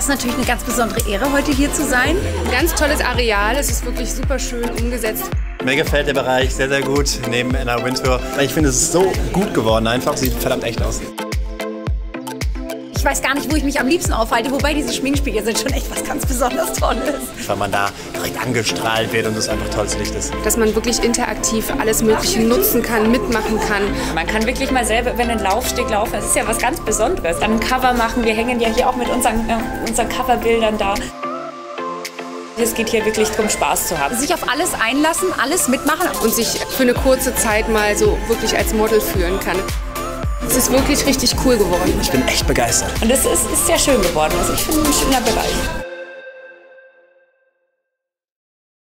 ist natürlich eine ganz besondere Ehre, heute hier zu sein. Ein ganz tolles Areal, es ist wirklich super schön umgesetzt. Mir gefällt der Bereich sehr, sehr gut neben Anna Wintour. Ich finde, es ist so gut geworden einfach. Sieht verdammt echt aus. Ich weiß gar nicht, wo ich mich am liebsten aufhalte, wobei diese Schminkspiegel sind schon echt was ganz besonders Tolles. Weil man da direkt angestrahlt wird und es einfach tolles Licht ist. Dass man wirklich interaktiv alles Mögliche nutzen kann, mitmachen kann. Man kann wirklich mal selber über einen Laufsteg laufen. Das ist ja was ganz Besonderes. Dann ein Cover machen. Wir hängen ja hier auch mit unseren, äh, unseren Coverbildern da. Es geht hier wirklich darum, Spaß zu haben. Sich auf alles einlassen, alles mitmachen. Und sich für eine kurze Zeit mal so wirklich als Model führen kann. Es ist wirklich richtig cool geworden. Ich bin echt begeistert. Und es ist, ist sehr schön geworden. Also ich finde ein schöner Bereich.